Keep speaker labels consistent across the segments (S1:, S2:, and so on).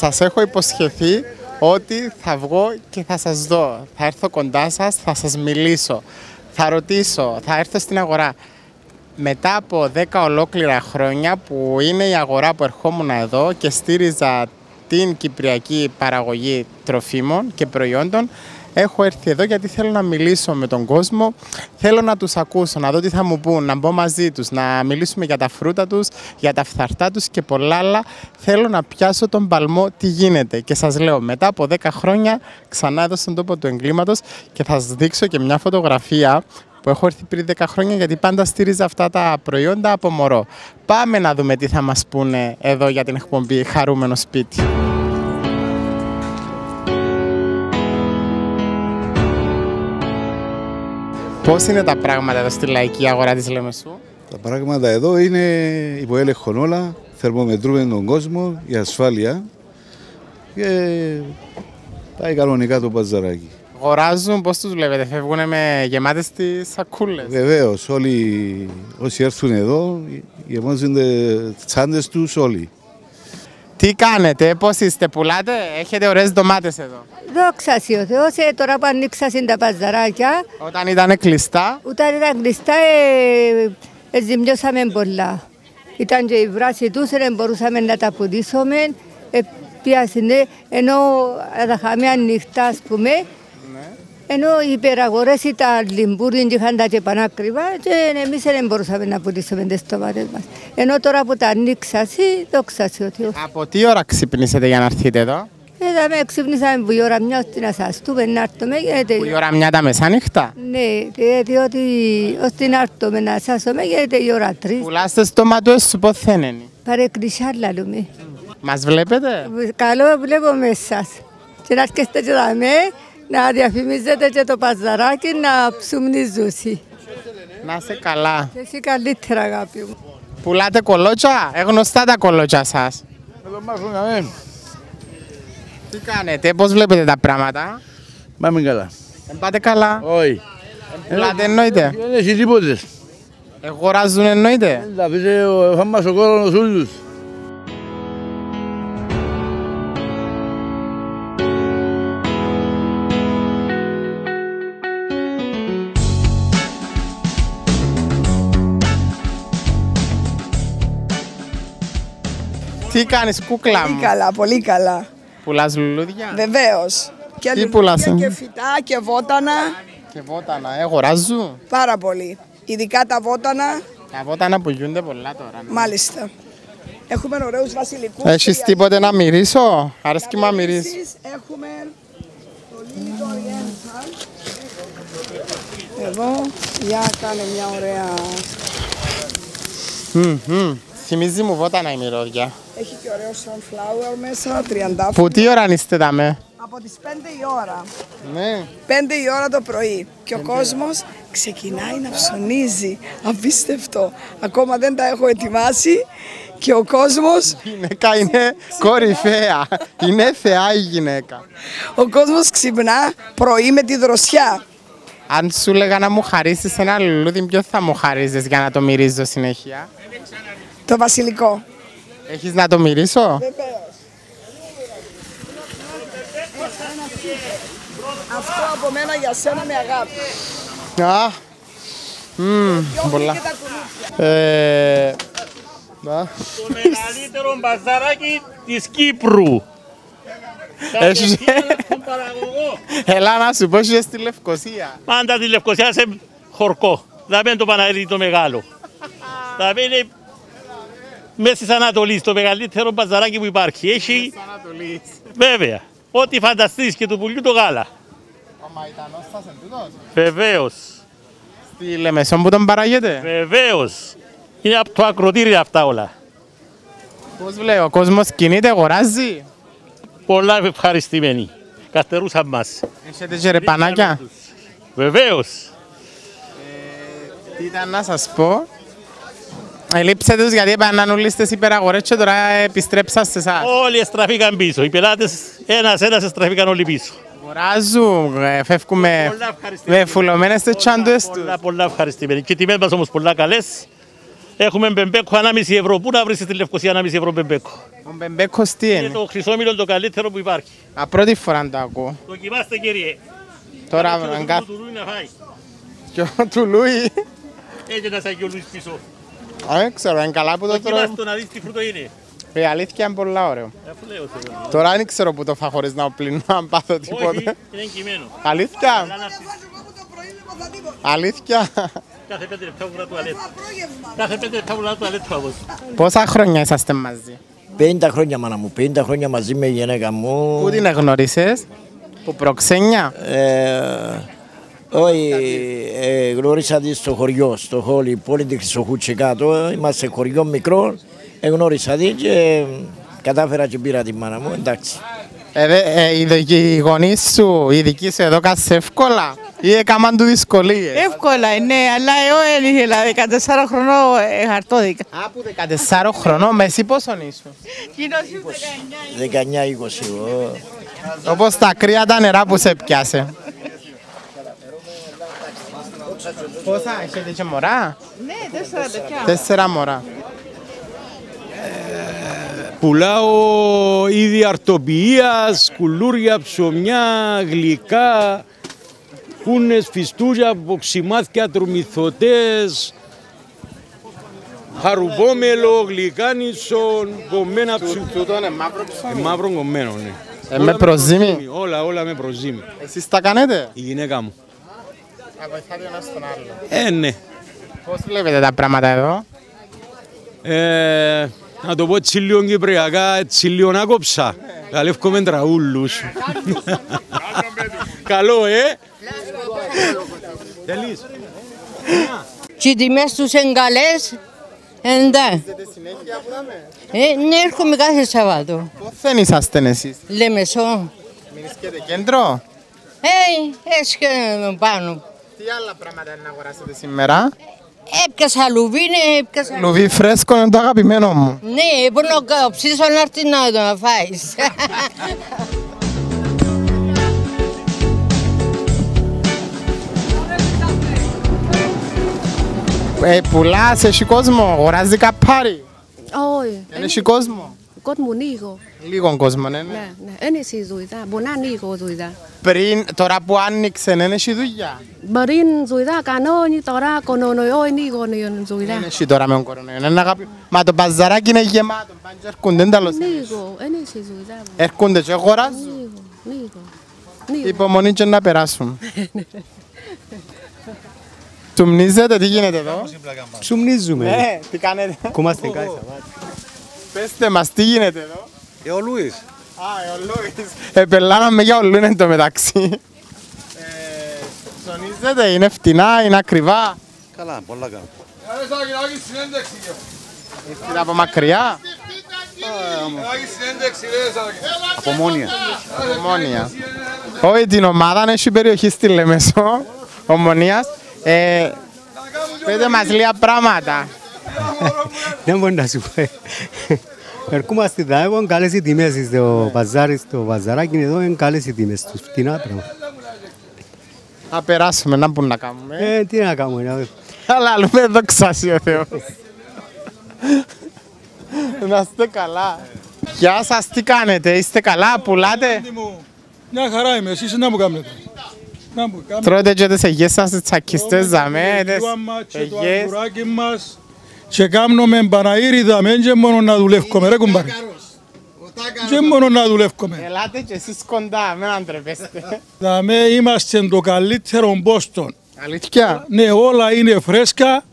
S1: Σας έχω υποσχεθεί ότι θα βγω και θα σας δω. Θα έρθω κοντά σας, θα σας μιλήσω, θα ρωτήσω, θα έρθω στην αγορά. Μετά από 10 ολόκληρα χρόνια που είναι η αγορά που ερχόμουν εδώ και στήριζα την κυπριακή παραγωγή τροφίμων και προϊόντων, έχω έρθει εδώ γιατί θέλω να μιλήσω με τον κόσμο, θέλω να τους ακούσω, να δω τι θα μου πούν, να μπω μαζί τους, να μιλήσουμε για τα φρούτα τους, για τα φθαρτά τους και πολλά άλλα. Θέλω να πιάσω τον παλμό τι γίνεται και σας λέω μετά από 10 χρόνια ξανά εδώ στον τόπο του εγκλήματος και θα σας δείξω και μια φωτογραφία που έχω έρθει πριν 10 χρόνια γιατί πάντα στήριζα αυτά τα προϊόντα από μωρό. Πάμε να δούμε τι θα μας πούνε εδώ για την εκπομπή Χαρούμενο Σπίτι. Πώς είναι τα πράγματα εδώ στη λαϊκή αγορά της Λεμεσού;
S2: Τα πράγματα εδώ είναι υπό έλεγχο όλα. Θερμομετρούμε τον κόσμο, η ασφάλεια και πάει κανονικά το παζαράκι.
S1: Αγοράζουν, πώς τους βλέπετε, φεύγουν με γεμάτες τις σακούλες;
S2: Βεβαίως, όλοι όσοι έρθουν εδώ γεμάζονται τσάντες τους όλοι.
S1: Τι κάνετε, πώς είστε, πουλάτε, έχετε ωραίες ντομάτες εδώ.
S3: Δόξα σοι ο Θεός, ε, τώρα που ανοίξασαν τα παζαράκια,
S1: Όταν ήταν κλειστά,
S3: όταν ήταν κλειστά, ε, ε, ζημιώσαμε πολλά. Ήταν και η βράση τους, δεν μπορούσαμε να τα πουδήσουμε, ε, πιάσανε, ενώ τα χάμε ανοιχτά, ας πούμε, ενώ οι υπεραγορές ήταν λιμπούρι και είχαν τα και πανάκριβα και εμείς δεν μπορούσαμε να πουλήσουμε τις τομάτες μας. Ενώ τώρα που τα ανοίξασαι, δόξα σοι ο Θεός.
S1: από τι ώρα ξυπνήσετε για να έρθετε εδώ;
S3: Είδαμε, ξυπνήσαμε που η ώρα μια ώστε να σας τούμε να έρθουμε γιατί...
S1: Που η ώρα μια τα μεσάνυχτα;
S3: Ναι, ε, διότι ώστε να έρθουμε να σας τούμε γιατί η ώρα τρεις.
S1: Πουλάστε στο ματός σου πώς θα είναι.
S3: Παρεκκλησιά λαλούμε.
S1: Μας βλέπετε;
S3: Καλό βλέπω μέσα. Και να έρχεστε και δάμε, να διαφημίζετε και το παζαράκι να ψουμνιζούσει.
S1: Να είστε καλά.
S3: Και εσύ καλύτερα αγάπη μου.
S1: Πουλάτε κολότσα, ε, γνωστά τα κολότσα σας.
S2: Εδώ μάθουμε,
S1: Τι κάνετε, πώς βλέπετε τα πράγματα;
S2: Πάμε καλά.
S1: Δεν πάτε καλά;
S2: Όχι.
S1: Πουλάτε εννοείται.
S2: Δεν έχει τίποτες.
S1: Εγοράζουν εννοείται.
S2: Θα πείτε ο φάμας ο κόρονος ούλους.
S1: Τι κάνεις κούκλα
S4: Πολύ
S1: μου;
S4: καλά, πολύ καλά.
S1: Πουλάς λουλούδια;
S4: Βεβαίως. Και
S1: Τι
S4: λουλούδια
S1: πουλάσαι;
S4: και φυτά και βότανα.
S1: Και βότανα, ε, αγοράζουν.
S4: Πάρα πολύ. Ειδικά τα βότανα,
S1: Τα βότανα που γίνονται πολλά τώρα. ναι.
S4: μάλιστα. Έχουμε ωραίους βασιλικούς.
S1: Έχεις
S4: και
S1: τίποτε να μυρίσω; Αρέσκει μου να μυρίσει.
S4: Επίσης, Έχουμε το Lily Oriental. Εδώ, για κάνε μια ωραία...
S1: Μμμ, μμ. Θυμίζει μου βότανα η μυρωδιά.
S4: Έχει και ωραίο sunflower μέσα, τριαντάφυλλο.
S1: Που τι ώρα είστε τα με.
S4: Από τις 5 η ώρα.
S1: Ναι.
S4: 5 η ώρα το πρωί. Και ο κόσμος ξεκινάει να ψωνίζει. Απίστευτο. Ακόμα δεν τα έχω ετοιμάσει. Και ο κόσμος,
S1: Η γυναίκα είναι κορυφαία. Είναι θεά η γυναίκα.
S4: ο κόσμος ξυπνά πρωί με τη δροσιά.
S1: Αν σου λέγα να μου χαρίσεις ένα λουλούδι, ποιο θα μου χαρίζεις για να το μυρίζω συνέχεια;
S4: Το βασιλικό.
S1: Έχεις να το μυρίσω.
S4: Αυτό από μένα για σένα με αγάπη.
S1: Α, μμ, πολλά.
S4: Και τα κουνούπια.
S1: Ε, να.
S5: Το μεγαλύτερο μπαζαράκι της Κύπρου.
S1: Έχεις-
S5: Κατευθείαν στον παραγωγό.
S1: Έλα να σου πω, είσαι στη Λευκοσία.
S5: Πάντα τη Λευκοσία σε χορκό. Θα είναι το Παναγίδι το μεγάλο. Θα είναι μέσα της Ανατολής το μεγαλύτερο μπαζαράκι που υπάρχει. Έχει
S1: Ανατολής.
S5: βέβαια ό,τι φανταστείς και του πουλιού το γάλα.
S1: Ο Μαϊτανός θα σε τούτος.
S5: Βεβαίως,
S1: Στη Λεμεσόν που τον παράγεται;
S5: βεβαίως. Είναι από το ακροτήριο αυτά όλα.
S1: Πώς βλέπει, ο κόσμος κινείται, αγοράζει;
S5: Πολλά ευχαριστημένοι. Κατερούσαν μας.
S1: Έχετε και ρεπανάκια;
S5: Βεβαίως.
S1: Τι ήταν να σας πω; Ελείψετε τους γιατί έπαιρναν όλοι στις υπεραγορές και τώρα επιστρέψα σε εσάς.
S5: Όλοι εστραφήκαν πίσω. Οι πελάτες ένας-ένας εστραφήκαν όλοι πίσω.
S1: Αγοράζουν, ε, φεύγουν με,
S5: Πολλά ευχαριστημένοι.
S1: με φουλωμένες τις τσάντες τους.
S5: Πολλά, πολλά ευχαριστημένοι. Και οι τιμές μας όμως πολλά καλές. Έχουμε μπεμπέκο 1,5 ευρώ. Πού να βρεις στη Λευκοσία 1,5 ευρώ μπεμπέκο;
S1: Ο Μπεμπέκος τι
S5: Είναι
S1: είναι;
S5: το χρυσόμιλο το καλύτερο που υπάρχει.
S1: Α, πρώτη φορά το ακούω.
S5: Δοκιμάστε κύριε.
S1: Τώρα
S5: Κάτσε το
S1: αγκά...
S5: του Λούι να φάει.
S1: Και ο του Λούι.
S5: Έτσι να σαν και ο Λούις πίσω.
S1: Α, Δεν ξέρω, είναι καλά που το τρώω.
S5: Δοκιμάστε το να δεις τι φρούτο είναι.
S1: Η αλήθεια είναι πολύ ωραίο.
S5: Αφού λέω σε εγώ.
S1: Τώρα δεν ξέρω που το φά χωρίς να πλύνω, αν πάθω
S5: Όχι,
S1: τίποτε.
S5: είναι εγκυμένο.
S1: Αλήθεια,
S5: Αλλά να έρθεις.
S1: αλήθεια;
S5: Κάθε πέντε λεπτά βουλά τουαλέτα. Κάθε πέντε λεπτά βουλά τουαλέτα όμως.
S1: Πόσα χρόνια είσαστε μαζί;
S6: 50 χρόνια μάνα μου, 50 χρόνια μαζί με η γυναίκα μου.
S1: Πού την εγνώρισες, που προξένια;
S6: Ε, όχι, ε, γνώρισα τη στο χωριό, στο χώλι, πόλη τη Χρυσοχούτσι κάτω. Είμαστε χωριό μικρό, ε, γνώρισα τη και κατάφερα και πήρα τη μάνα μου, εντάξει.
S1: Ε, δε- ε, οι δο- οι γονείς σου, οι δικοί σου εδώ κάτσε εύκολα ή έκαναν του δυσκολίες;
S7: Εύκολα είναι, αλλά εγώ δεν ήθελα 14 χρονών ε, χαρτόδικα.
S1: Από 14 χρονών, με εσύ πόσον ήσουν.
S6: 19-20 εγώ.
S1: Όπως τα κρύα τα νερά που σε πιάσε. Πόσα έχετε και μωρά;
S7: Ναι, τέσσερα τέτοια.
S1: Τέσσερα μωρά.
S8: Πουλάω είδη αρτοποιίας, κουλούρια, ψωμιά, γλυκά, κούνες, φιστούρια, μποξιμάθια, τρομηθωτές, χαρουμπόμελο, γλυκάνισον, κομμένα ψου...
S1: Τούτο είναι μαύρο ψωμί.
S8: Ε, μαύρο κομμένο, ναι.
S1: Ε,
S8: Όλα
S1: με προζύμι.
S8: Όλα, όλα με προζύμι.
S1: Εσείς τα κάνετε;
S8: Η γυναίκα μου.
S1: Να βοηθάτε ένας τον άλλο.
S8: Ε, ναι.
S1: Πώς βλέπετε τα πράγματα εδώ;
S8: Ε, να το πω έτσι λίγο κυπριακά, έτσι λίγο να κόψα. Καλεύκομαι τραούλους. Καλό, ε! Θέλεις;
S9: Και οι τιμές τους είναι καλές. Εντά. Ε, ναι, έρχομαι κάθε Σαββάτο.
S1: Πώς δεν είσαστε εσείς;
S9: Λεμεσό.
S1: Μείνετε κέντρο;
S9: Ε, έτσι και πάνω.
S1: Τι άλλα πράγματα είναι να αγοράσετε σήμερα;
S9: Έπιασα λουβίνι, έπιασα...
S1: Λουβί φρέσκο είναι το αγαπημένο μου.
S9: Ναι, μπορώ να καψίσω να έρθει να το να φάεις.
S1: Ε, πουλάς, έχει κόσμο, αγοράζει καπάρι.
S10: Όχι,
S1: Δεν έχει κόσμο.
S10: κόσμο λίγο.
S1: Λίγο κόσμο, ναι, ναι.
S10: Ναι, ναι. Δεν έχει δουλειά, μπορεί να είναι λίγο δουλειά.
S1: Πριν, τώρα που άνοιξε, δεν έχει δουλειά.
S10: Πριν δουλειά κανόνι, τώρα κορονοϊό είναι λίγο
S1: Δεν
S10: δουλειά.
S1: έχει τώρα με τον κορονοϊό. Είναι αγαπη... Μα το μπαζαράκι είναι γεμάτο. Πάνε και έρχονται, δεν τα λέω.
S10: Λίγο, δεν έχει δουλειά.
S1: Έρχονται και αγοράζουν.
S10: Λίγο, λίγο. Λίγο.
S1: Υπομονή και να περάσουν. Του μνίζετε, τι γίνεται εδώ;
S11: Ψουμνίζουμε.
S1: Ναι, τι κάνετε;
S11: Κόμαστε κάτι.
S1: Πέστε μας, τι γίνεται εδώ;
S11: Ε, ο Λούις.
S1: Α, ε, ο Λούις. Επελάναμε για ο Λούιν εν τω μεταξύ. Ε, Ψωνίζετε, είναι φτηνά, είναι ακριβά.
S11: Καλά, πολλά καλά.
S1: Ήρθετε από μακριά.
S11: Απομόνια.
S1: Ομόνια. Όχι την ομάδα, αν έχει περιοχή στη Λεμεσό, ομονίας. Ε, πείτε μας λίγα πράγματα.
S11: Δεν μπορεί να σου πω. Ερχόμαστε εδώ, έχουν καλές οι τιμές στο παζάρι, στο παζαράκι εδώ είναι καλές οι τιμές τους, φτηνά πράγματα.
S1: Να περάσουμε, να μπουν να κάνουμε.
S11: Ε, τι να κάνουμε, να
S1: Αλλά λέμε δοξάσει ο Θεός. Να είστε καλά. Γεια σας, τι κάνετε, είστε καλά, πουλάτε;
S12: Μια χαρά είμαι, εσείς να μου κάνετε. Να μου κάνετε.
S1: Τρώτε και τις αιγές σας, τις τσακιστές ζαμέ, τις
S12: Και το
S1: αιγές.
S12: αγγουράκι μας και κάνουμε Παναήριδα, μεν και μόνο να δουλεύουμε ρε κουμπάρε. Και μόνο να δουλεύουμε.
S1: Ελάτε και εσείς κοντά, μην αντρεπέστε.
S12: Δαμέ είμαστε το καλύτερο Μπόστον.
S1: Αλήθεια.
S12: Ναι, όλα είναι φρέσκα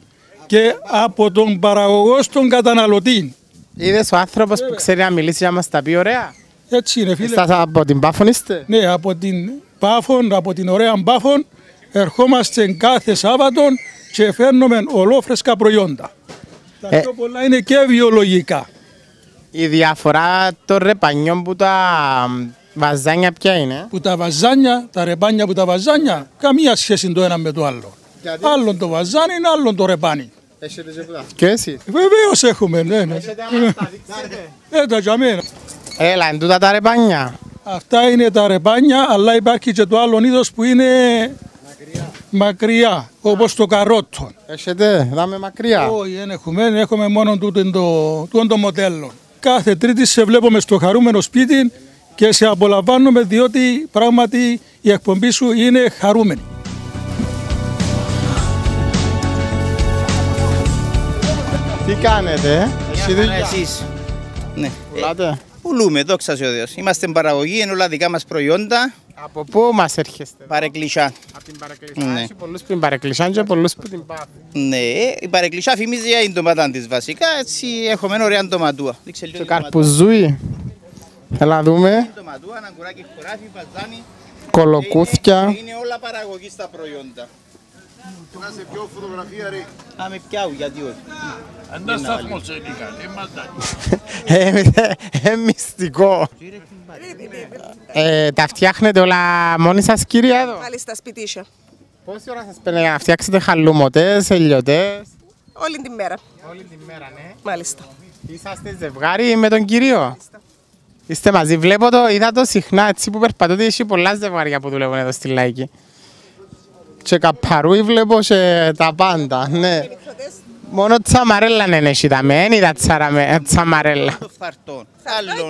S12: και από τον παραγωγό στον καταναλωτή.
S1: Είδες ο άνθρωπος που ξέρει να μιλήσει για μας τα πει ωραία;
S12: Έτσι είναι φίλε.
S1: Είστε από την Πάφων είστε;
S12: Ναι, από την Πάφων, από την ωραία Πάφων, ερχόμαστε κάθε Σάββατο και φέρνουμε ολόφρεσκα προϊόντα. Τα
S1: Ε.
S12: πιο πολλά είναι και βιολογικά.
S1: Η διαφορά των ρεπανιών που τα βαζάνια ποια είναι;
S12: Που τα βαζάνια, τα ρεπάνια που τα βαζάνια, καμία σχέση το ένα με το άλλο. Άλλον το βαζάνι, άλλον το ρεπάνι.
S1: Έχετε και που τα Και εσείς.
S12: Βεβαίως έχουμε, ναι, ναι.
S1: Έχετε να μας τα δείξετε.
S12: Ε, τα για μένα.
S1: Έλα, εν τούτα τα ρεπάνια.
S12: Αυτά είναι τα ρεπάνια, αλλά υπάρχει και το άλλο είδος που είναι μακριά, όπως το καρότο.
S1: Έχετε, δάμε μακριά.
S12: Όχι, δεν έχουμε, έχουμε μόνο τούτο το, τούτο το μοντέλο. Κάθε τρίτη σε βλέπουμε στο χαρούμενο σπίτι και σε απολαμβάνουμε διότι πράγματι η εκπομπή σου είναι χαρούμενη.
S1: Τι κάνετε, εσύ δουλειά.
S13: Εσείς. Ναι.
S1: Πουλάτε.
S13: Πουλούμε, δόξα σε ο Θεός. Είμαστε παραγωγή, είναι όλα δικά μας προϊόντα.
S1: Από πού μας έρχεστε;
S13: Παρεκκλησιά.
S1: Από την Παρεκκλησιά.
S13: Ναι.
S1: Έχει πολλούς που την Παρεκκλησιά και πολλούς που την Πάφη.
S13: Ναι, η παρεκκλησιά φημίζει για την ντοματά της βασικά, έτσι έχουμε ωραία ντοματούα. Δείξε λίγο
S1: Και
S13: την ντοματούα.
S1: καρπουζούι. Έλα να δούμε.
S13: Ντοματούα, αγκουράκι, χωράφι, παζάνι.
S1: Κολοκούθια.
S13: Είναι, είναι όλα παραγωγή στα προϊόντα. Να σε πιο φωτογραφία ρε. Να με πιάω, γιατί όχι.
S5: Ένα σταθμός σε νίκα, δεν μας
S1: Ε, ε, μυστικό. Ε, τα φτιάχνετε όλα μόνοι σας κυρία εδώ;
S14: Πάλι στα σπιτίσια.
S1: Πόση ώρα σας παίρνει να φτιάξετε χαλούμωτες, ελιωτές.
S14: Όλη την μέρα.
S1: Όλη τη μέρα, ναι.
S14: Μάλιστα.
S1: Είσαστε ζευγάρι με τον κύριο; Είστε μαζί. Βλέπω το, είδα το συχνά έτσι που περπατώ ότι έχει πολλά ζευγάρια που δουλεύουν εδώ στη Λαϊκή. Και καπαρούι βλέπω και τα πάντα, ναι. Μόνο τσαμαρέλα δεν έχει τα με, δεν είδα τσαραμε- τσαμαρέλα.
S13: Το φαρτό. Άλλον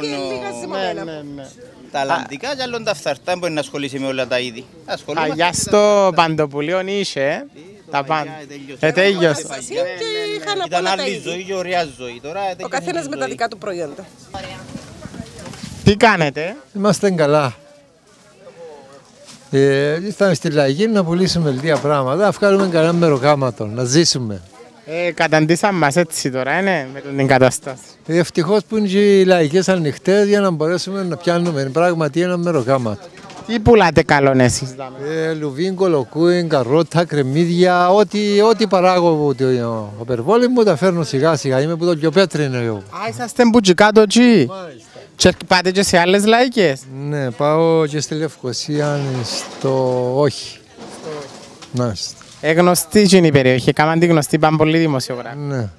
S1: Ναι, ναι, ναι.
S13: τα αλλαντικά και άλλον τα φθαρτά μπορεί να ασχολήσει με όλα τα είδη. Ασχολούμαστε
S1: Αγιά
S13: με τα
S1: στο παντοπουλίο είχε, ε, τα πάντα. Ε, τέλειωσε.
S14: Και είχαν από
S13: Ήταν
S14: όλα τα
S13: άλλη
S14: είδη.
S13: ζωή και ωραία ζωή. Τώρα
S14: Ο
S13: τέτοια
S14: καθένας
S13: είναι
S14: με
S13: η
S14: τα
S13: ζωή.
S14: δικά του προϊόντα.
S1: Τι κάνετε,
S15: Είμαστε καλά. Ε, ήρθαμε στη Λαϊκή να πουλήσουμε λίγα πράγματα, να βγάλουμε κανένα μεροκάματο, να ζήσουμε.
S1: ε, καταντήσαν μας έτσι τώρα, είναι, με την κατάσταση.
S15: Ευτυχώς που είναι και οι λαϊκές ανοιχτές για να μπορέσουμε να πιάνουμε πράγματι ένα μεροκάματο.
S1: Τι πουλάτε καλόν εσείς, δάμε.
S15: Ε, λουβίν, κολοκούιν, καρότα, κρεμμύδια, ό,τι, ό,τι παράγω από το ο περβόλι μου τα φέρνω σιγά σιγά. Είμαι που το πιο πέτρινο εγώ.
S1: Α, είσαστε μπουτσικάτο εκεί. Και πάτε και σε άλλες λαϊκές.
S15: Ναι, πάω και στη Λευκοσία στο όχι. Μάλιστα.
S1: Ε, γνωστή και είναι η περιοχή, κάμαν τη γνωστή, πάνε πολλοί δημοσιογράφοι.
S15: Ναι,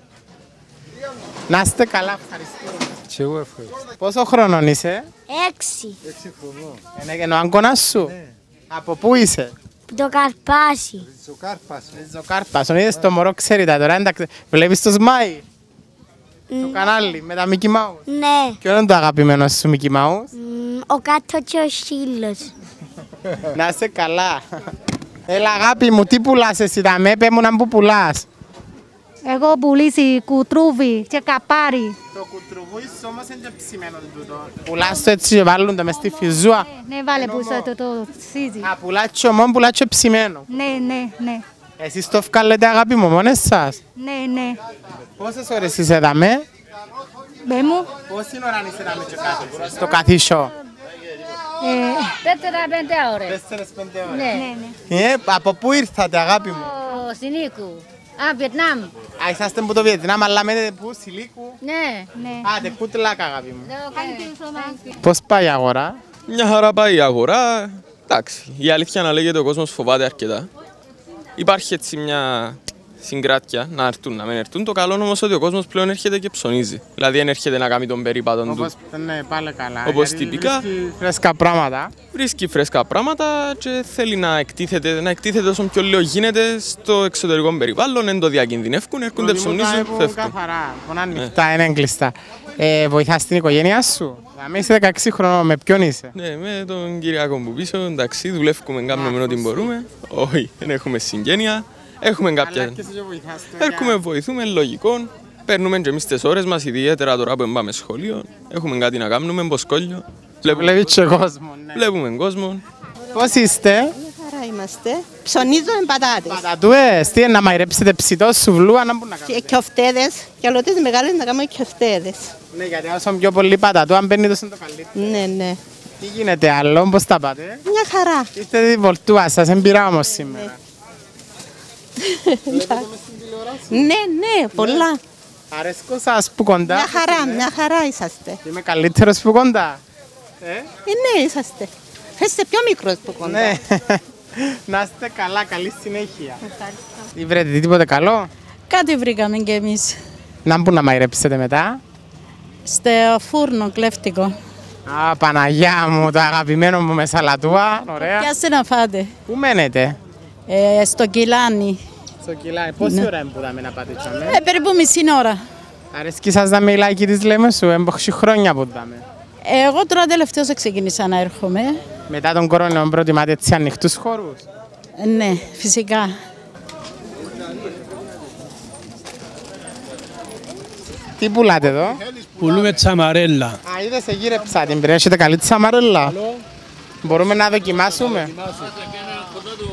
S1: Να είστε καλά, ευχαριστώ.
S15: και εγώ ευχαριστώ.
S1: Πόσο χρόνο είσαι,
S16: Έξι.
S1: είναι και ο άγκονας σου; Από πού είσαι,
S16: Το καρπάσι.
S1: Ζωκάρπας, είδες το μωρό ξέρει τα τώρα, εντάξει, βλέπεις το Σμάι, το κανάλι με τα Mickey Mouse.
S16: Ναι.
S1: Ποιο είναι το αγαπημένο σου Mickey Mouse,
S16: Μ, Ο κάτω και ο σύλλος.
S1: να είσαι καλά. Έλα αγάπη μου, τι πουλάς εσύ τα με, πέ μου να που πουλάς.
S17: Εγώ πουλήσει κουτρούβι και καπάρι.
S1: Το κουτρουβούι όμως είναι ψημένο τούτο. Πουλάς το έτσι και βάλουν το μες στη φιζούα.
S17: Ναι, βάλε που σε το, το σίζι.
S1: Α, πουλάς και ομόν, πουλάς και ψημένο.
S17: Ναι, ναι, ναι.
S1: Εσείς το βγάλετε αγάπη μου μόνες σας;
S17: Ναι, ναι.
S1: Πόσες ώρες είσαι εδώ με.
S17: Μπε μου.
S1: Πόση ώρα είσαι εδώ με και κάθεσαι; Στο καθίσιο.
S18: Τέσσερα πέντε ώρες.
S1: Τέσσερες πέντε ώρες.
S18: Ναι.
S1: Ε, από πού ήρθατε αγάπη μου;
S18: Ο Σινίκου. Α, Βιετνάμ.
S1: Α, είσαστε από το Βιετνάμ, αλλά μένετε πού, Σιλίκου;
S18: Ναι. ναι.
S1: Άντε, κουτλάκα αγάπη μου.
S18: Okay.
S1: Πώς πάει η αγορά;
S19: Μια χαρά πάει η αγορά. Εντάξει, η αλήθεια να λέγεται ο κόσμος φοβάται αρκετά. Υπάρχει έτσι μια συγκράτεια να έρθουν, να μην έρθουν. Το καλό όμως ότι ο κόσμος πλέον έρχεται και ψωνίζει. Δηλαδή δεν έρχεται να κάνει τον περίπατον του.
S1: Όπως, ναι, πάλι καλά.
S19: Όπως
S1: γιατί
S19: τυπικά.
S1: βρίσκει Φρέσκα πράγματα.
S19: Βρίσκει φρέσκα πράγματα και θέλει να εκτίθεται, να εκτίθεται όσο πιο λίγο γίνεται στο εξωτερικό περιβάλλον, δεν το διακινδυνεύκουν, έρχονται, ψωνίζουν,
S1: που
S19: φεύγουν.
S1: καθαρά, που είναι ανοιχτά, είναι έγκλειστα. Ε, βοηθάς την οικογένειά σου; Να είσαι 16 χρονών, με ποιον είσαι;
S19: Ναι, με τον Κυριακό που πίσω, εντάξει, δουλεύουμε, κάνουμε ό,τι μπορούμε. Όχι, δεν έχουμε συγγένεια. Έχουμε κάποια.
S1: Έρχεσαι και βοηθάς το
S19: Έρχομαι, βοηθούμε, λογικό. Παίρνουμε και εμείς τις ώρες μας, ιδιαίτερα τώρα που πάμε σχολείο. Έχουμε κάτι να κάνουμε, μποσκόλιο.
S1: Βλέπεις και κόσμο, ναι.
S19: Βλέπουμε κόσμο.
S1: Πώς είστε;
S20: Χαρά είμαστε. Ψωνίζουμε πατάτες.
S1: Πατατούες, τι είναι να μαϊρέψετε ψητό σουβλού, αν μπορούν να κάνετε.
S20: Και κιοφτέδες. Και αλλοτές μεγάλες να κάνουμε κιοφτέδες.
S1: Ναι, γιατί όσο πιο πολύ πατατού, αν παίρνει τόσο το καλύτερο.
S20: Ναι, ναι.
S1: Τι γίνεται άλλο, πώς τα πάτε;
S20: Μια χαρά.
S1: Είστε τη βολτούα σας, δεν πειρά όμως σήμερα.
S20: Ναι, ναι, πολλά.
S1: Αρέσκω σας που κοντά.
S20: Μια χαρά, μια χαρά είσαστε.
S1: Είμαι καλύτερος που κοντά.
S20: Ε, ναι, είσαστε. Είστε πιο μικρός που κοντά.
S1: Ναι. να είστε καλά, καλή συνέχεια. Ή βρείτε τίποτε καλό;
S21: Κάτι βρήκαμε κι εμείς.
S1: Να μπουν να μαϊρέψετε μετά.
S21: Στο φούρνο κλέφτικο.
S1: Α, Παναγιά μου, το αγαπημένο μου με σαλατούα. Ωραία.
S21: Πιάστε να φάτε.
S1: Πού μένετε;
S21: Ε, στο Κιλάνι.
S1: Στο κιλά, πόση
S21: Ναι.
S1: ώρα μπορούμε να πάτε τσάμε.
S21: Ε, περίπου μισή ώρα.
S1: Αρέσκει σας να μιλάει και της λέμε σου, έμποχში χρόνια που δάμε.
S21: Εγώ τώρα τελευταίως ξεκίνησα να έρχομαι.
S1: Μετά τον κορονοϊό προτιμάτε έτσι ανοιχτούς χώρους;
S21: Ε, Ναι, φυσικά.
S1: Τι πουλάτε εδώ;
S22: Πουλούμε τσαμαρέλα.
S1: Α, είδες, εγύρεψα την πριν. Έχετε καλή τσαμαρέλα. Μπορούμε να δοκιμάσουμε.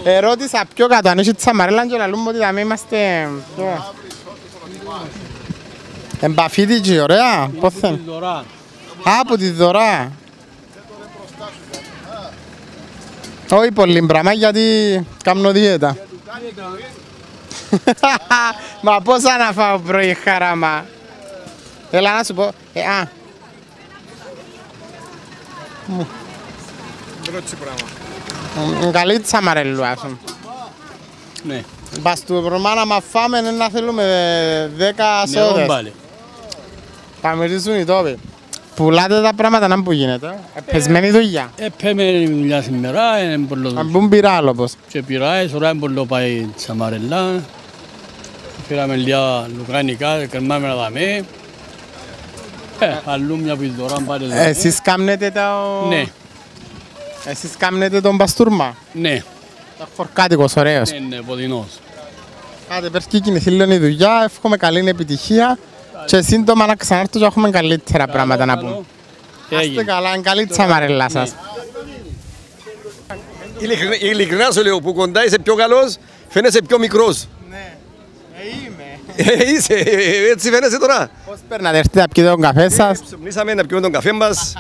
S1: Ερώτησα πιο κάτω, αν έχει τσαμαρέλα και λαλούμε ότι θα μην είμαστε... Εμπαφίτικη, ωραία. Πώς θα... Α, από τη δωρά. Όχι πολύ μπράμα γιατί κάνω δίαιτα. Μα πώς να φάω πρωί χαράμα. Έλα να σου πω. Ε, α. Μου.
S22: Μπρότσι πράγμα.
S1: Μ, Καλή τσαμαρέλου άσου.
S22: Ναι.
S1: Μπας του προμάνα μα φάμε είναι να θέλουμε δέκα
S22: Νερό
S1: σόδες.
S22: πάλι.
S1: Θα μυρίζουν οι τόποι. Πουλάτε τα πράγματα να που γίνεται. Ε, Πεσμένη δουλειά.
S22: Έπαιμε δουλειά σήμερα, είναι πολύ
S1: Να μπουν πειράλο πως.
S22: Και πειράει, ώρα είναι πολύ πάει τσαμαρέλα. Φέραμε λίγα λουκάνικα, κρεμάμε να δάμε. Ε, αλλού μια πιδωρά πάλι δάμε.
S1: Εσείς κάμνετε το...
S22: Ναι.
S1: Εσείς κάμνετε τον παστούρμα;
S22: Ναι.
S1: Τα φορκάτικος ωραίος.
S22: Ναι, ναι, ποδινός.
S1: Άντε, πες και κινηθεί λίγο η δουλειά, εύχομαι καλή επιτυχία και σύντομα να ξανάρθω και έχουμε καλύτερα πράγματα να πούμε. Άστε καλά, είναι καλή τσαμαρέλα σας.
S23: Ειλικρινά- Ειλικρινά σου λέω, που κοντά είσαι πιο καλός, φαίνεσαι πιο μικρός.
S1: Ναι,
S23: Ε, Είσαι, ε, έτσι φαίνεσαι τώρα.
S1: Πώς περνάτε, έρθετε να πιείτε τον καφέ σας;
S23: Ψωμνήσαμε να πιούμε τον καφέ μας.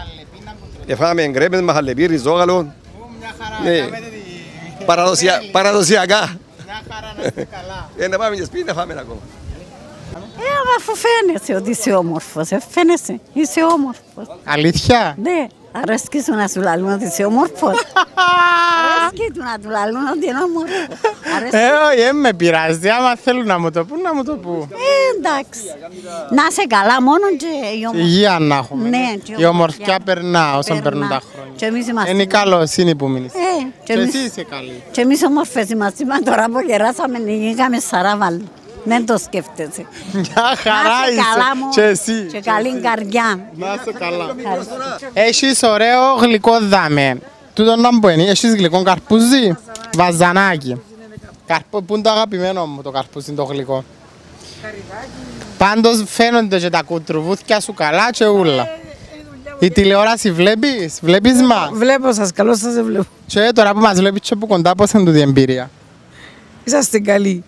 S23: Εφάμε γκρέπες, μαχαλεπί, ριζόγαλο. Ναι. Παραδοσια- Παραδοσιακά. Ε, να πάμε και σπίτι να φάμε ακόμα.
S24: Ε, αφού φαίνεσαι ότι είσαι όμορφος, ε, φαίνεσαι, είσαι όμορφος.
S1: Αλήθεια;
S24: Ναι, αρέσκει σου να σου λαλούν ότι είσαι όμορφος. αρέσκει του να του λαλούν ότι είναι όμορφος. Αρέσκει.
S1: Ε, όχι, δεν με πειράζει. Άμα θέλουν να μου το πούν, να μου το πούν.
S24: Ε, εντάξει. Να είσαι καλά μόνο και η ομορφιά.
S1: Υγεία να έχουμε.
S24: Ναι, και
S1: Η ομορφιά περνά όσο
S24: Περνά.
S1: περνούν τα χρόνια.
S24: Και εμείς είμαστε.
S1: Είναι η καλοσύνη που μείνεις.
S24: Ε,
S1: Και
S24: και εμείς,
S1: εσύ είσαι καλή.
S24: και εμείς όμορφες είμαστε. Μα τώρα που γεράσαμε, γίνηκαμε σαράβαλ. Δεν το σκέφτεσαι.
S1: Μια χαρά
S24: Να είσαι
S1: είσαι.
S24: καλά μου
S1: Και εσύ.
S24: και καλή καρδιά.
S1: Να είσαι καλά. Έχεις ωραίο γλυκό δάμε. Τούτο να μου είναι, έχεις γλυκό καρπούζι, βαζανάκι. Καρπό, πού είναι το αγαπημένο μου το καρπούζι το γλυκό. Πάντως φαίνονται και τα κουτρουβούθια σου καλά και ούλα. Η τηλεόραση βλέπεις, βλέπεις μα;
S25: Βλέπω σας, καλώς σας βλέπω.
S1: Και τώρα που μας βλέπεις και από κοντά πώς είναι τούτη η εμπειρία;
S25: Είσαστε καλοί.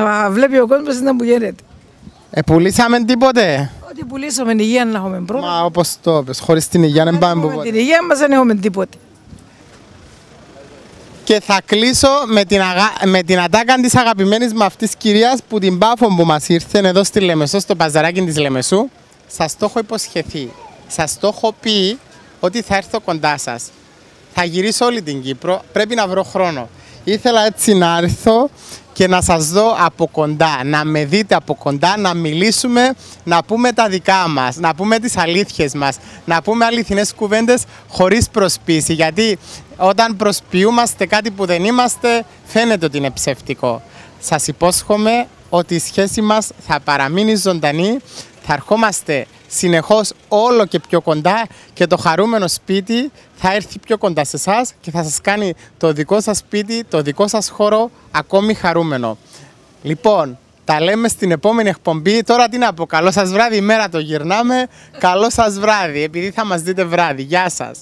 S25: Α, Βλέπει ο κόσμος να που γίνεται.
S1: Ε, πουλήσαμε τίποτε;
S25: Ό,τι πουλήσουμε υγεία να έχουμε πρώτα.
S1: Μα όπως το πες, χωρίς την υγεία δεν πάμε που
S25: Με την υγεία μας δεν έχουμε τίποτε.
S1: Και θα κλείσω με την, αγα... με την ατάκα της αγαπημένης μου αυτής κυρίας που την πάφο που μας ήρθε εδώ στη Λεμεσό, στο παζαράκι της Λεμεσού. Σας το έχω υποσχεθεί. Σας το έχω πει ότι θα έρθω κοντά σας. Θα γυρίσω όλη την Κύπρο, πρέπει να βρω χρόνο. Ήθελα έτσι να έρθω και να σας δω από κοντά, να με δείτε από κοντά, να μιλήσουμε, να πούμε τα δικά μας, να πούμε τις αλήθειες μας, να πούμε αληθινές κουβέντες χωρίς προσπίση, γιατί όταν προσποιούμαστε κάτι που δεν είμαστε, φαίνεται ότι είναι ψεύτικο. Σας υπόσχομαι ότι η σχέση μας θα παραμείνει ζωντανή, θα ερχόμαστε συνεχώς όλο και πιο κοντά και το χαρούμενο σπίτι θα έρθει πιο κοντά σε εσάς και θα σας κάνει το δικό σας σπίτι, το δικό σας χώρο ακόμη χαρούμενο. Λοιπόν, τα λέμε στην επόμενη εκπομπή. Τώρα τι να πω, καλό σας βράδυ, η μέρα το γυρνάμε. Καλό σας βράδυ, επειδή θα μας δείτε βράδυ. Γεια σας.